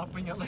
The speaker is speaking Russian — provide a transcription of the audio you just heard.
она поняла.